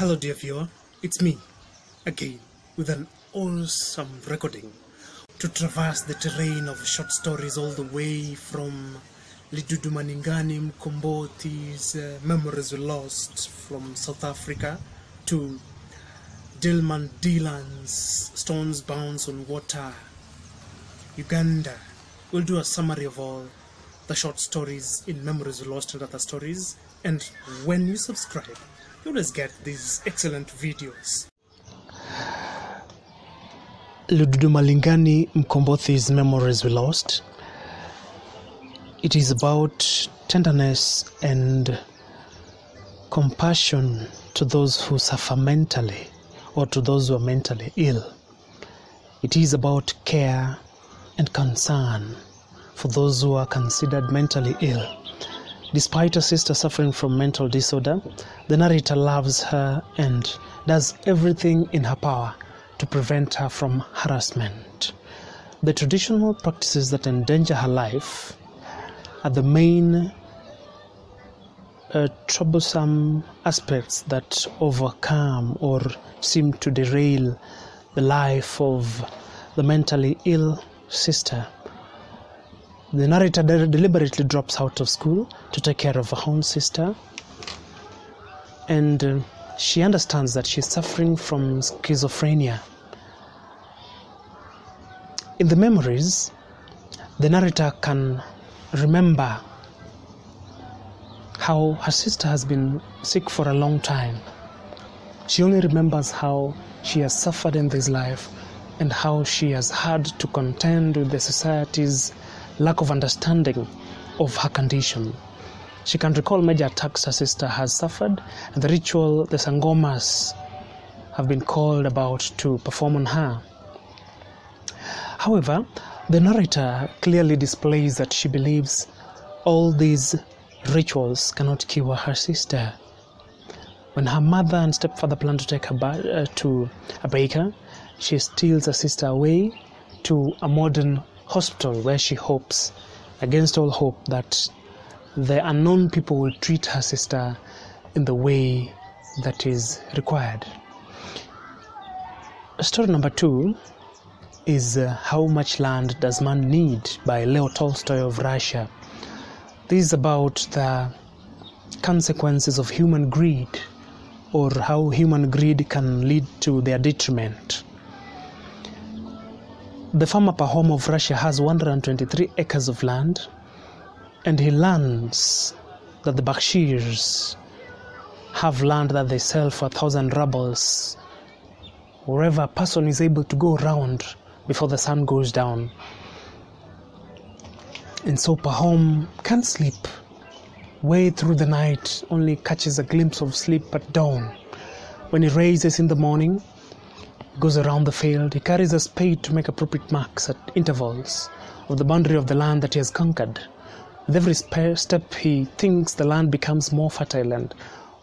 Hello, dear viewer. It's me again with an awesome recording to traverse the terrain of short stories all the way from Lidudumalingani uh, Memories Lost from South Africa to Dilman Dila's Stones Bounce on Water, Uganda. We'll do a summary of all the short stories in Memories Lost and other stories. And when you subscribe, you always get these excellent videos. Lududu Malingani Mkombothi's Memories We Lost. It is about tenderness and compassion to those who suffer mentally or to those who are mentally ill. It is about care and concern for those who are considered mentally ill. Despite her sister suffering from mental disorder, the narrator loves her and does everything in her power to prevent her from harassment. The traditional practices that endanger her life are the main uh, troublesome aspects that overcome or seem to derail the life of the mentally ill sister. The narrator de- deliberately drops out of school to take care of her own sister, and uh, she understands that she's suffering from schizophrenia. In the memories, the narrator can remember how her sister has been sick for a long time. She only remembers how she has suffered in this life and how she has had to contend with the society's lack of understanding of her condition. She can recall major attacks her sister has suffered and the ritual the Sangomas have been called about to perform on her. However, the narrator clearly displays that she believes all these rituals cannot cure her sister. When her mother and stepfather plan to take her ba- uh, to a baker, she steals her sister away to a modern hospital where she hopes, against all hope, that the unknown people will treat her sister in the way that is required. Story number two is uh, How Much Land Does Man Need by Leo Tolstoy of Russia. This is about the consequences of human greed or how human greed can lead to their detriment. The farmer Pahom of Russia has 123 acres of land and he learns that the Bashkirs have land that they sell for a thousand rubles wherever a person is able to go around before the sun goes down. And so Pahom can't sleep. Way through the night, only catches a glimpse of sleep at dawn. When he raises in the morning, goes around the field, he carries a spade to make appropriate marks at intervals of the boundary of the land that he has conquered. With every step, he thinks the land becomes more fertile and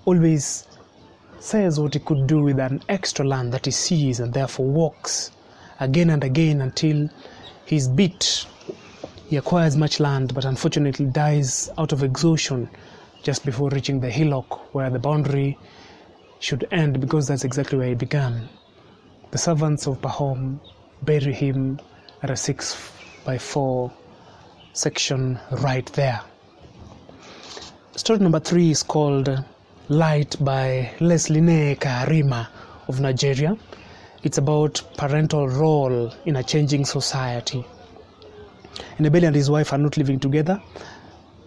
always says what he could do with an extra land that he sees and therefore walks again and again until he's beat. He acquires much land but unfortunately dies out of exhaustion just before reaching the hillock where the boundary should end because that's exactly where he began. The servants of Pahom bury him at a six by four section right there. Story number three is called Light by Lesley Arimah of Nigeria. It's about parental role in a changing society. Nebeli and his wife are not living together.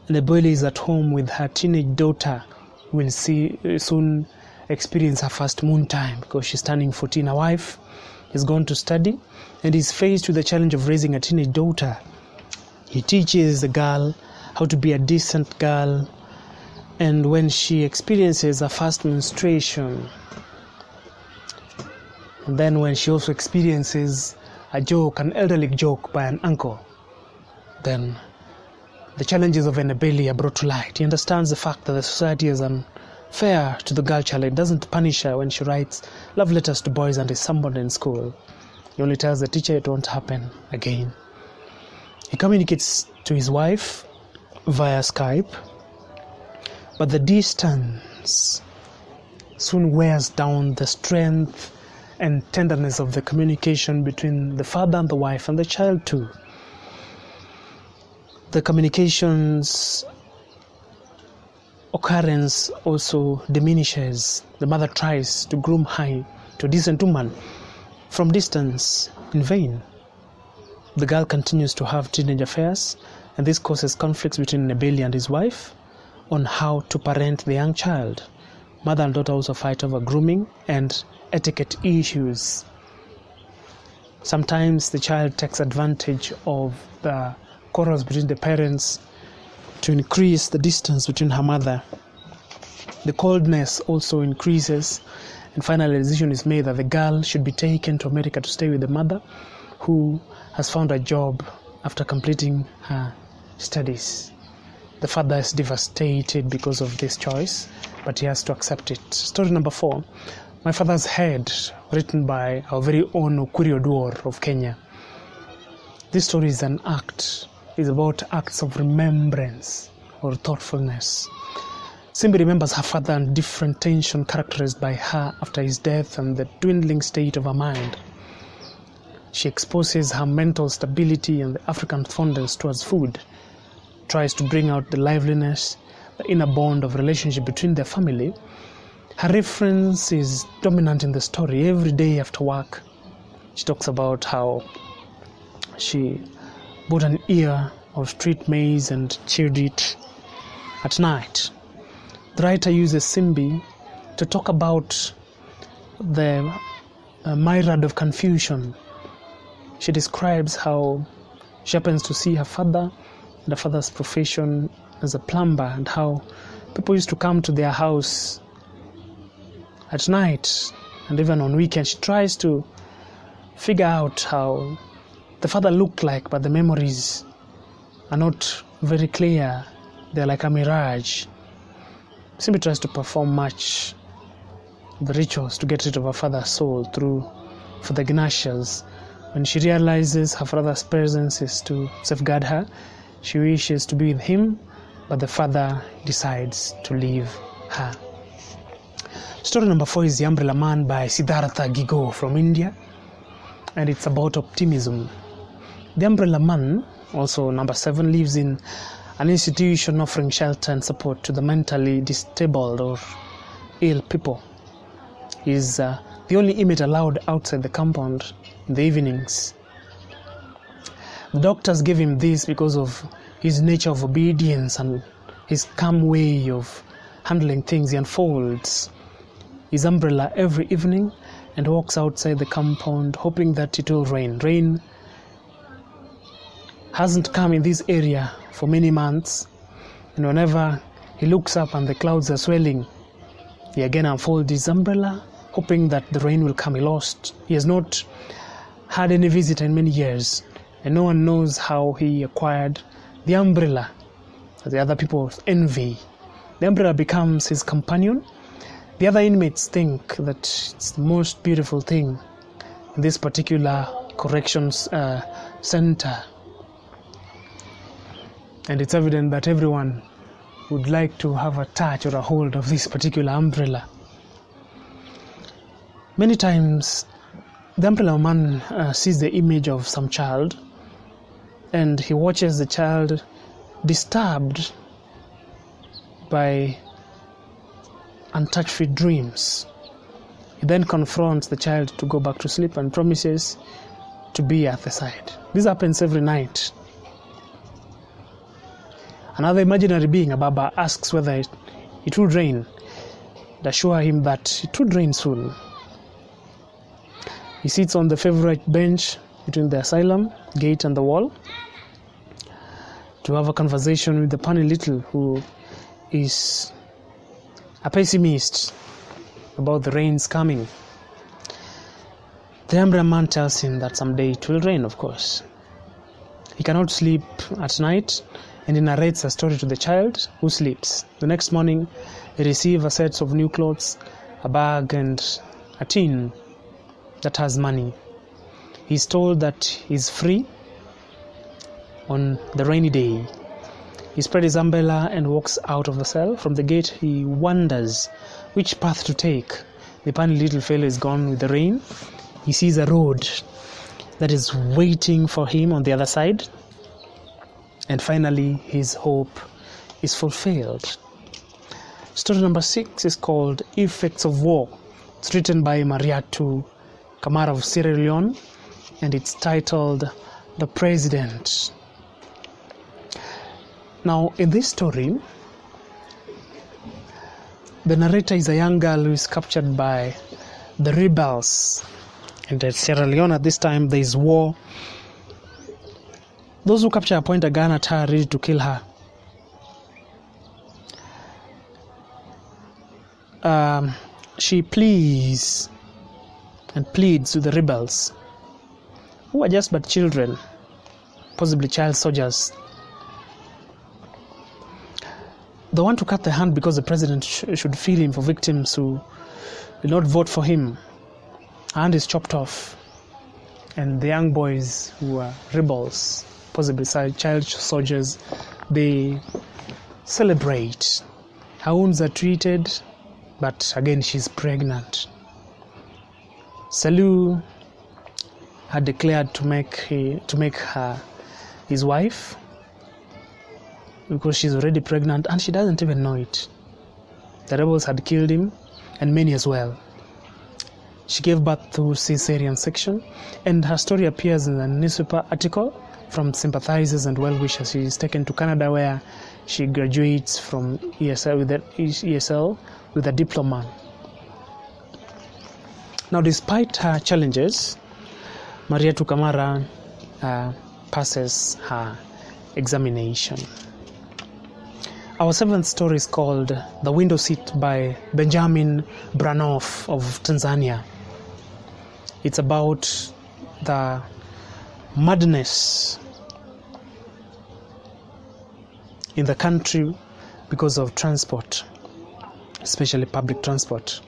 Nebeli is at home with her teenage daughter, who will see uh, soon experience her first moon time because she's turning 14. Her wife is gone to study and is faced with the challenge of raising a teenage daughter. He teaches the girl how to be a decent girl, and when she experiences her first menstruation, and then when she also experiences a joke, an elderly joke by an uncle, then the challenges of Annabelle are brought to light. He understands the fact that the society is unfair to the girl child. It doesn't punish her when she writes love letters to boys and is summoned in school. He only tells the teacher it won't happen again. He communicates to his wife via Skype, but the distance soon wears down the strength and tenderness of the communication between the father and the wife and the child too. The communications occurrence also diminishes. The mother tries to groom her to a decent woman from distance in vain. The girl continues to have teenage affairs, and this causes conflicts between Nebeli and his wife on how to parent the young child. Mother and daughter also fight over grooming and etiquette issues. Sometimes the child takes advantage of the quarrels between the parents to increase the distance between her mother. The coldness also increases, and finally, a decision is made that the girl should be taken to America to stay with the mother, who has found a job after completing her studies. The father is devastated because of this choice, but he has to accept it. Story number four My Father's Head, written by our very own Okwiri Oduor of Kenya. This story is an act, is about acts of remembrance or thoughtfulness. Simbi remembers her father and different tension characterized by her after his death and the dwindling state of her mind. She exposes her mental stability and the African fondness towards food, tries to bring out the liveliness, the inner bond of relationship between their family. Her reference is dominant in the story. Every day after work, she talks about how she bought an ear of street maize and chewed it at night. The writer uses Simbi to talk about the uh, myriad of confusion. She describes how she happens to see her father and her father's profession as a plumber and how people used to come to their house at night and even on weekends. She tries to figure out how the father looked like, but the memories are not very clear. They're like a mirage. Simbi tries to perform much the rituals to get rid of her father's soul through for the Ignatius. When she realizes her father's presence is to safeguard her, she wishes to be with him, but the father decides to leave her. Story number four is The Umbrella Man by Siddhartha Gigoo from India, and it's about optimism. The Umbrella Man, also number seven, lives in an institution offering shelter and support to the mentally disabled or ill people. Is uh, the only inmate allowed outside the compound in the evenings. The doctors gave him this because of his nature of obedience and his calm way of handling things. He unfolds his umbrella every evening and walks outside the compound hoping that it will rain. Rain hasn't come in this area for many months, and whenever he looks up and the clouds are swelling, he again unfolds his umbrella, hoping that the rain will come. He lost. He has not had any visitor in many years, and no one knows how he acquired the umbrella the other people envy. The umbrella becomes his companion. The other inmates think that it's the most beautiful thing in this particular corrections uh, center. And it's evident that everyone would like to have a touch or a hold of this particular umbrella. Many times, the umbrella man uh, sees the image of some child and he watches the child disturbed by untouched dreams. He then confronts the child to go back to sleep and promises to be at the side. This happens every night. Another imaginary being, a Baba, asks whether it, will rain and assure him that it would rain soon. He sits on the favorite bench between the asylum gate and the wall to have a conversation with the Pani Little, who is a pessimist about the rains coming. The umbrella man tells him that someday it will rain, of course. He cannot sleep at night and he narrates a story to the child who sleeps. The next morning, he receives a set of new clothes, a bag, and a tin that has money. He's told that he's free on the rainy day. He spreads his umbrella and walks out of the cell. From the gate, he wonders which path to take. The funny little fellow is gone with the rain. He sees a road that is waiting for him on the other side. And finally, his hope is fulfilled. Story number six is called Effects of War. It's written by Mariatu Kamara of Sierra Leone and it's titled The President. Now, in this story, the narrator is a young girl who is captured by the rebels. And at Sierra Leone at this time, there is war. Those who capture her point a gun at her, ready to kill her. Um, she pleads and pleads with the rebels, who are just but children, possibly child soldiers. They want to cut the hand because the president sh- should feel him for victims who will not vote for him. Hand is chopped off, and the young boys who are rebels, si- child soldiers, they celebrate. Her wounds are treated, but again she's pregnant. Salu had declared to make to make her his wife because she's already pregnant and she doesn't even know it. The rebels had killed him and many as well. She gave birth to cesarean section, and her story appears in a newspaper article from sympathizers and well-wishers. She is taken to Canada, where she graduates from ESL with the ESL with a diploma. Now, despite her challenges, Mariatu Kamara uh, passes her examination. Our seventh story is called The Window Seat by Benjamin Branoff of Tanzania. It's about the madness in the country because of transport, especially public transport.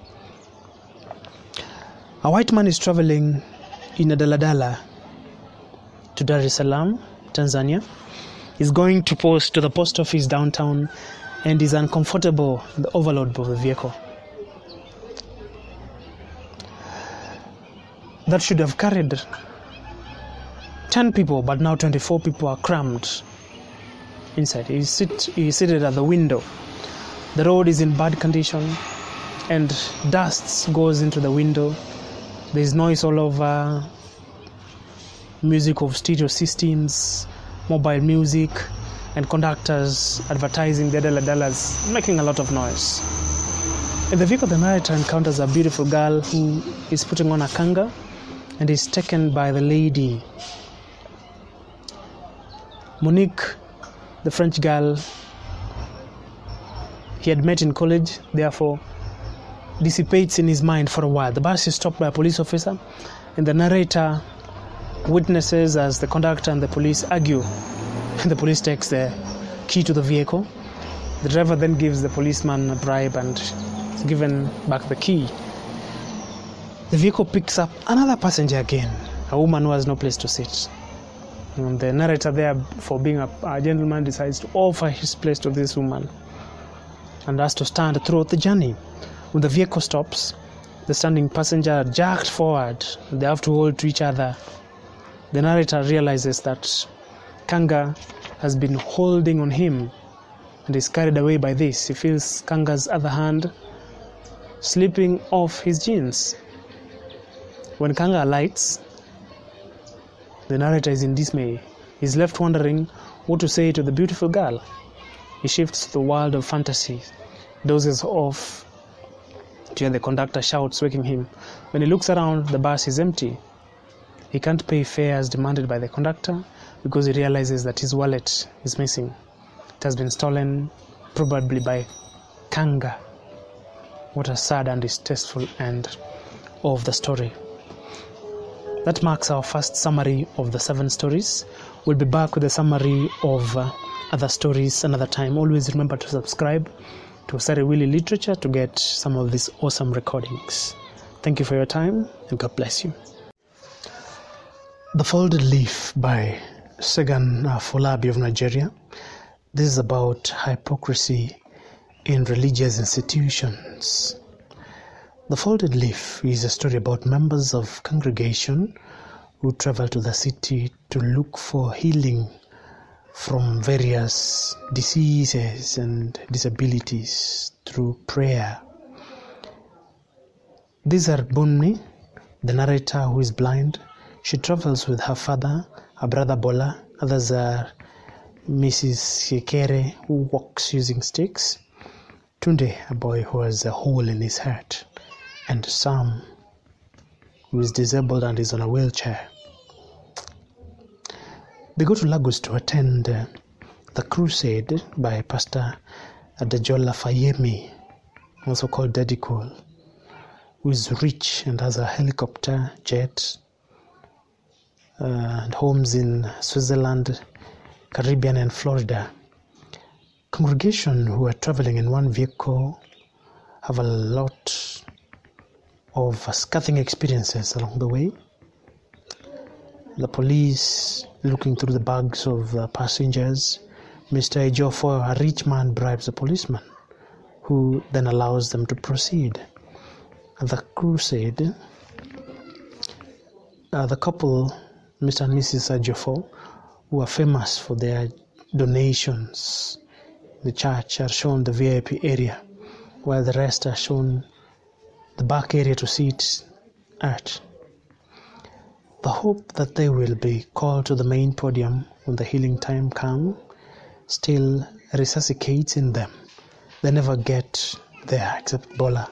A white man is traveling in a daladala to Dar es Salaam, Tanzania. He's going to post to the post office downtown and is uncomfortable the overload of the vehicle. That should have carried 10 people, but now 24 people are crammed inside. He's, sit, he's seated at the window. The road is in bad condition and dust goes into the window. There's noise all over, music of stereo systems, mobile music, and conductors advertising their daladalas, making a lot of noise. In the vehicle, the narrator encounters a beautiful girl who is putting on a kanga and is taken by the lady. Monique, the French girl he had met in college, therefore dissipates in his mind for a while. The bus is stopped by a police officer, and the narrator witnesses as the conductor and the police argue. The police takes the key to the vehicle. The driver then gives the policeman a bribe and is given back the key. The vehicle picks up another passenger again, a woman who has no place to sit. The narrator, there, for being a, a gentleman, decides to offer his place to this woman and has to stand throughout the journey. When the vehicle stops, the standing passenger are jerked forward. They have to hold to each other. The narrator realizes that Kanga has been holding on him and is carried away by this. He feels Kanga's other hand slipping off his jeans. When Kanga alights, the narrator is in dismay. He's left wondering what to say to the beautiful girl. He shifts to the world of fantasy, dozes off to hear the conductor shouts, waking him. When he looks around, the bus is empty. He can't pay fare as demanded by the conductor because he realizes that his wallet is missing. It has been stolen, probably by Kanga. What a sad and distasteful end of the story. That marks our first summary of the seven stories. We'll be back with a summary of uh, other stories another time. Always remember to subscribe to Sari Willy Literature to get some of these awesome recordings. Thank you for your time and God bless you. The Folded Leaf by Segun Afolabi of Nigeria. This is about hypocrisy in religious institutions. The Folded Leaf is a story about members of congregation who travel to the city to look for healing from various diseases and disabilities through prayer. These are Bunmi, the narrator who is blind. She travels with her father, her brother Bola. Others are Mrs. Shekere, who walks using sticks. Tunde, a boy who has a hole in his head. And Sam, who is disabled and is on a wheelchair. They go to Lagos to attend uh, the crusade by Pastor Adejola Fayemi, also called Daddy Cool, who is rich and has a helicopter jet uh, and homes in Switzerland, Caribbean, and Florida. Congregation who are traveling in one vehicle have a lot of scathing experiences along the way. The police looking through the bags of the passengers. Mr. Ejiofor, a rich man, bribes a policeman who then allows them to proceed. The crusade, uh, the couple, Mr. and Mrs. Ejiofor, who are famous for their donations, the church are shown the VIP area, while the rest are shown the back area to sit at. The hope that they will be called to the main podium when the healing time comes still resuscitates in them. They never get there except Bola.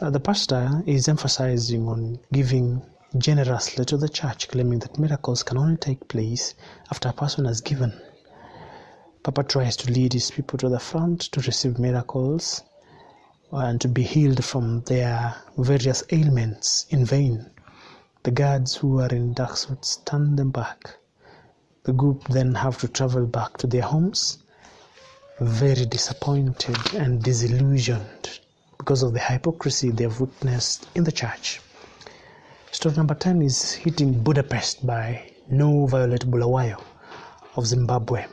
Uh, the pastor is emphasizing on giving generously to the church, claiming that miracles can only take place after a person has given. Papa tries to lead his people to the front to receive miracles and to be healed from their various ailments in vain. The guards who are in dark suits turn them back. The group then have to travel back to their homes, very disappointed and disillusioned because of the hypocrisy they have witnessed in the church. Story number 10 is Hitting Budapest by NoViolet Bulawayo of Zimbabwe.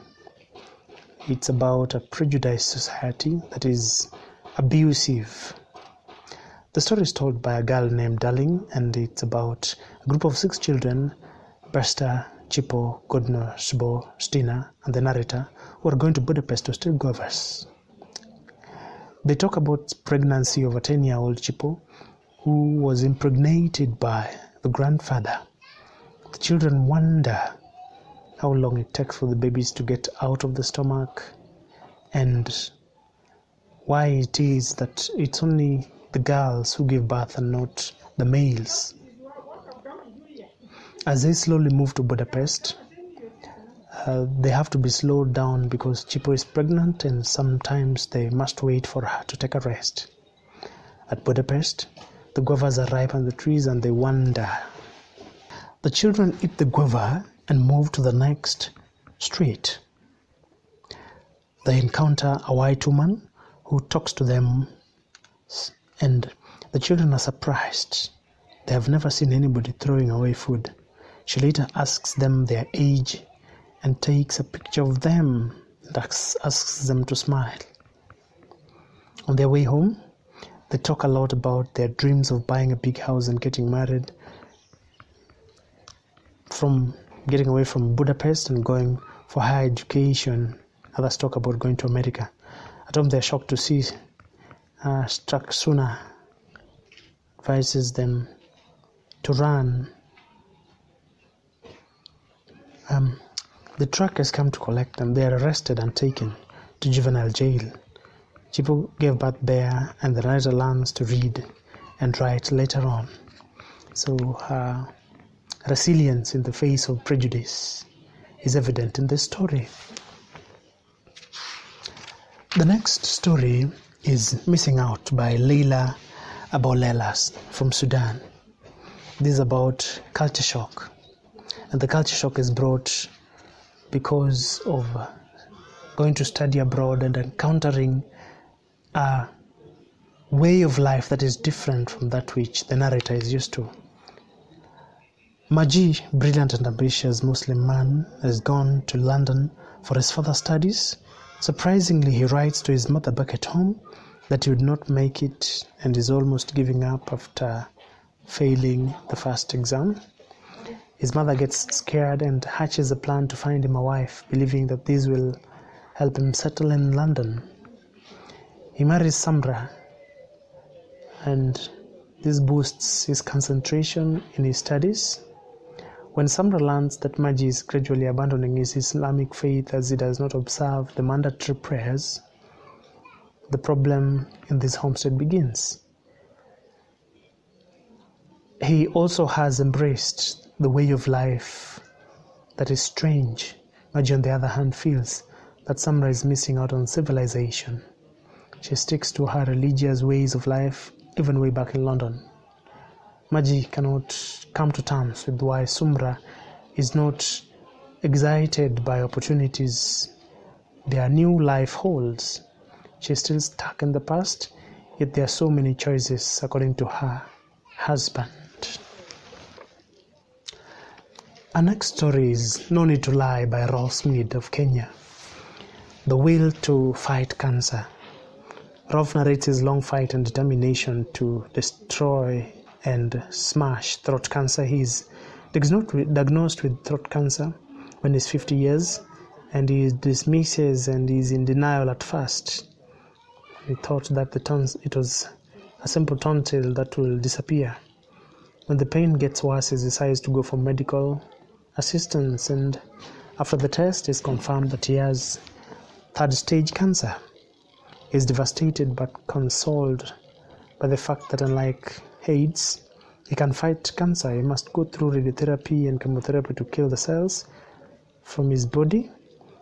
It's about a prejudiced society that is abusive. The story is told by a girl named Darling, and it's about a group of six children Besta, Chipo, Godknows, Sbo, Stina, and the narrator who are going to Budapest to steal guavas. They talk about pregnancy of a 10 year old Chipo who was impregnated by the grandfather. The children wonder how long it takes for the babies to get out of the stomach and why it is that it's only the girls who give birth and not the males. As they slowly move to Budapest, uh, they have to be slowed down because Chipo is pregnant and sometimes they must wait for her to take a rest. At Budapest, the guavas are ripe on the trees and they wander. The children eat the guava and move to the next street. They encounter a white woman who talks to them, and the children are surprised. They have never seen anybody throwing away food. She later asks them their age and takes a picture of them and asks, them to smile. On their way home, they talk a lot about their dreams of buying a big house and getting married. From getting away from Budapest and going for higher education, others talk about going to America. At home, they're shocked to see uh, Struck Suna advises them to run. Um, the truck has come to collect them. They are arrested and taken to juvenile jail. Chipo gave birth there, and the writer learns to read and write later on. So, uh, resilience in the face of prejudice is evident in this story. The next story is Missing Out by Leila Abolelas from Sudan. This is about culture shock. And the culture shock is brought because of going to study abroad and encountering a way of life that is different from that which the narrator is used to. Maji, brilliant and ambitious Muslim man, has gone to London for his further studies. Surprisingly, he writes to his mother back at home that he would not make it and is almost giving up after failing the first exam. His mother gets scared and hatches a plan to find him a wife, believing that this will help him settle in London. He marries Samra, and this boosts his concentration in his studies. When Samra learns that Maji is gradually abandoning his Islamic faith as he does not observe the mandatory prayers, the problem in this homestead begins. He also has embraced the way of life that is strange. Maji, on the other hand, feels that Samra is missing out on civilization. She sticks to her religious ways of life, even way back in London. Maji cannot come to terms with why Samra is not excited by opportunities their new life holds. She's still stuck in the past, yet there are so many choices, according to her husband. Our next story is No Need to Lie by Rolf Smith of Kenya. The Will to Fight Cancer. Rolf narrates his long fight and determination to destroy and smash throat cancer. He's diagnosed with throat cancer when he's 50 years and he dismisses and is in denial at first. He thought that the tons, it was a simple tonsil that will disappear. When the pain gets worse, he decides to go for medical assistance, and after the test, it's confirmed that he has third stage cancer. He is devastated but consoled by the fact that, unlike AIDS, he can fight cancer. He must go through radiotherapy and chemotherapy to kill the cells from his body,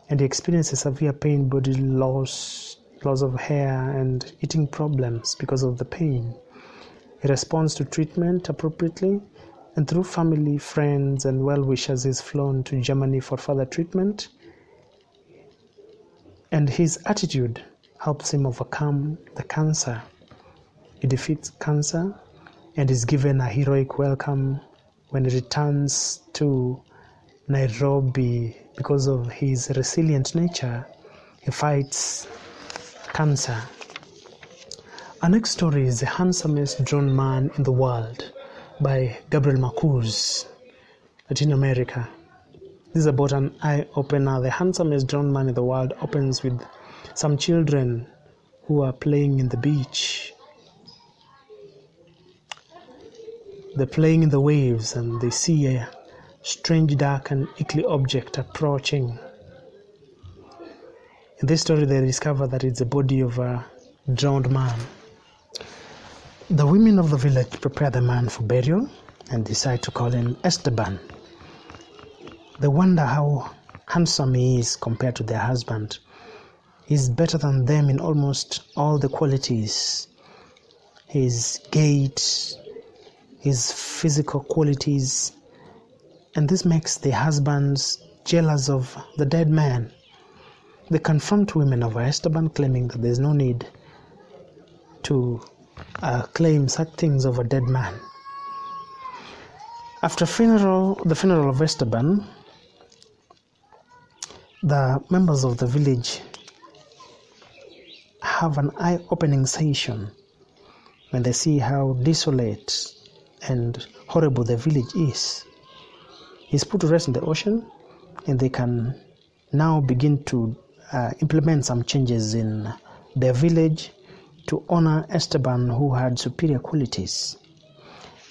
and he experiences severe pain, body loss, loss of hair, and eating problems because of the pain. He responds to treatment appropriately and through family, friends, and well wishers, is flown to Germany for further treatment. And his attitude helps him overcome the cancer. He defeats cancer and is given a heroic welcome when he returns to Nairobi because of his resilient nature. He fights cancer. Our next story is The Handsomest Drawn Man in the World by Gabriel Márquez, Latin America. This is about an eye opener. The handsomest drawn man in the world opens with some children who are playing in the beach. They're playing in the waves and they see a strange, dark, and icky object approaching. In this story, they discover that it's the body of a drowned man. The women of the village prepare the man for burial and decide to call him Esteban. They wonder how handsome he is compared to their husband. He's better than them in almost all the qualities his gait, his physical qualities, and this makes the husbands jealous of the dead man. They confront women over Esteban, claiming that there's no need to uh, claim such things of a dead man. After funeral, the funeral of Esteban, the members of the village have an eye-opening session when they see how desolate and horrible the village is. He's put to rest in the ocean, and they can now begin to uh, implement some changes in their village to honor Esteban, who had superior qualities.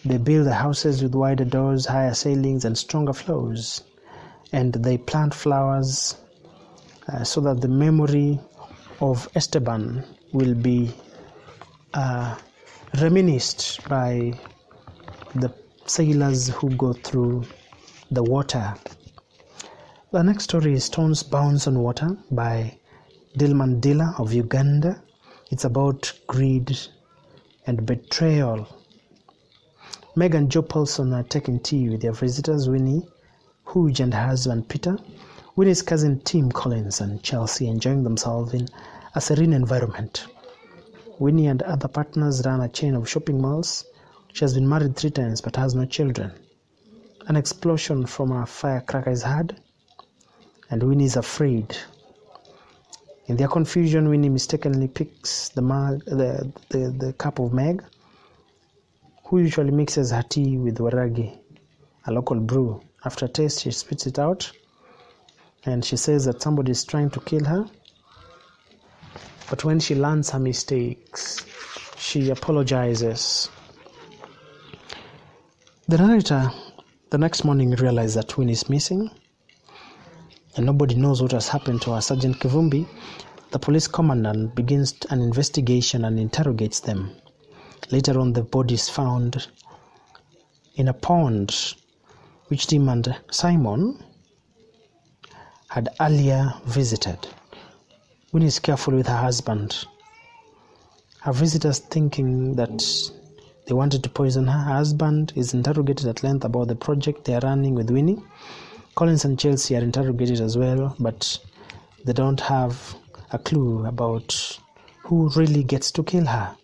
They build the houses with wider doors, higher ceilings, and stronger floors, and they plant flowers uh, so that the memory of Esteban will be uh, reminisced by the sailors who go through the water. The next story is Stones Bounce on Water by Dilman Dila of Uganda. It's about greed and betrayal. Meg and Joe Paulson are taking tea with their visitors Winnie, Hooge, and husband Peter. Winnie's cousin Tim Collins and Chelsea enjoying themselves in a serene environment. Winnie and other partners run a chain of shopping malls. She has been married three times but has no children. An explosion from a firecracker is heard, and Winnie is afraid. In their confusion, Winnie mistakenly picks the, mug, the, the, the cup of Meg, who usually mixes her tea with waragi, a local brew. After a taste, she spits it out and she says that somebody is trying to kill her. But when she learns her mistakes, she apologizes. The narrator the next morning realizes that Winnie is missing and nobody knows what has happened to her. Sergeant Kivumbi, the police commandant, begins an investigation and interrogates them. Later on, the body is found in a pond which Tim and Simon had earlier visited. Winnie is careful with her husband. Her visitors thinking that they wanted to poison her. Her husband is interrogated at length about the project they are running with Winnie. Collins and Chelsea are interrogated as well, but they don't have a clue about who really gets to kill her.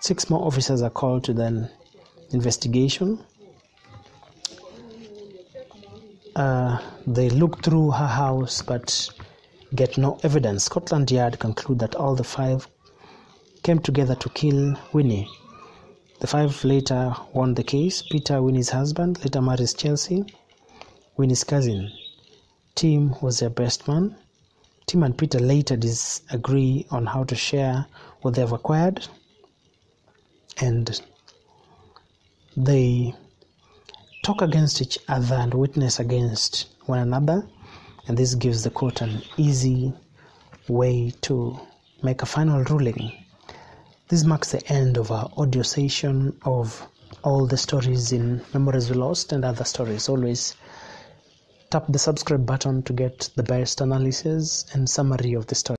Six more officers are called to the investigation. Uh, they look through her house but get no evidence. Scotland Yard conclude that all the five came together to kill Winnie. The five later won the case. Peter, Winnie's husband, later marries Chelsea, Winnie's cousin. Tim was their best man. Tim and Peter later disagree on how to share what they have acquired, and they talk against each other and witness against one another, and this gives the court an easy way to make a final ruling. This marks the end of our audio session of all the stories in Memories We Lost and other stories. Always tap the subscribe button to get the best analysis and summary of the story.